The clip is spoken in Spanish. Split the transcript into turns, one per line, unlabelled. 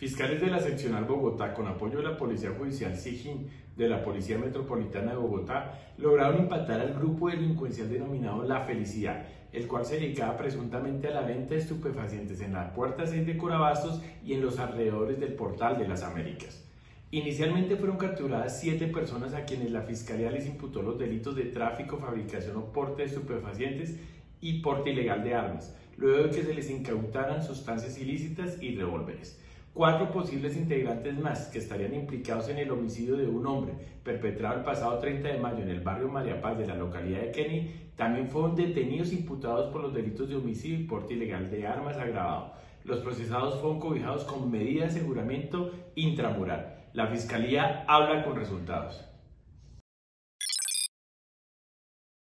Fiscales de la seccional Bogotá, con apoyo de la Policía Judicial SIGIN de la Policía Metropolitana de Bogotá, lograron impactar al grupo delincuencial denominado La Felicidad, el cual se dedicaba presuntamente a la venta de estupefacientes en la Puerta 6 de Corabastos y en los alrededores del Portal de las Américas. Inicialmente fueron capturadas siete personas a quienes la Fiscalía les imputó los delitos de tráfico, fabricación o porte de estupefacientes y porte ilegal de armas, luego de que se les incautaran sustancias ilícitas y revólveres. Cuatro posibles integrantes más que estarían implicados en el homicidio de un hombre perpetrado el pasado 30 de mayo en el barrio María Paz de la localidad de Kenny también fueron detenidos imputados por los delitos de homicidio y porte ilegal de armas agravado. Los procesados fueron cobijados con medida de aseguramiento intramural. La fiscalía habla con resultados.